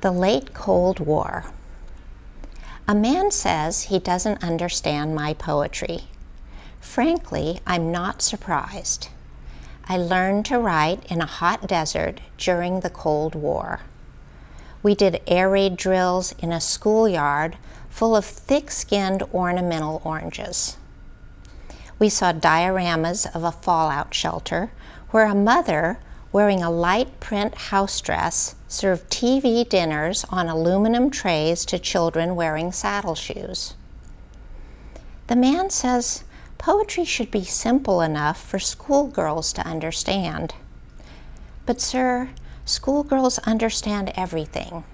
The Late Cold War. A man says he doesn't understand my poetry. Frankly, I'm not surprised. I learned to write in a hot desert during the Cold War. We did air raid drills in a schoolyard full of thick skinned ornamental oranges. We saw dioramas of a fallout shelter where a mother wearing a light print house dress served TV dinners on aluminum trays to children wearing saddle shoes. The man says poetry should be simple enough for schoolgirls to understand. But, sir, schoolgirls understand everything.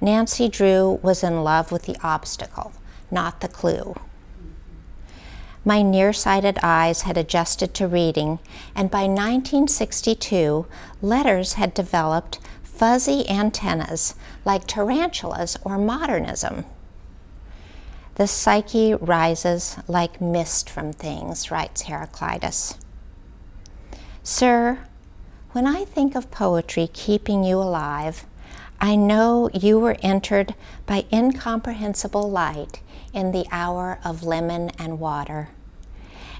Nancy Drew was in love with the obstacle, not the clue. My nearsighted eyes had adjusted to reading, and by 1962, letters had developed fuzzy antennas like tarantulas or modernism. The psyche rises like mist from things, writes Heraclitus. Sir, when I think of poetry keeping you alive, I know you were entered by incomprehensible light in the hour of lemon and water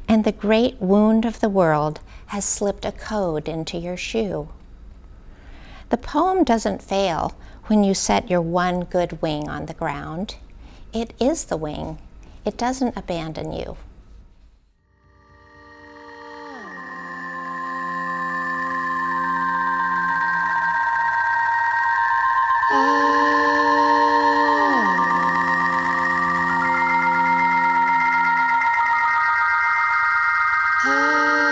and the great wound of the world has slipped a code into your shoe. The poem doesn't fail when you set your one good wing on the ground. It is the wing. It doesn't abandon you. Oh.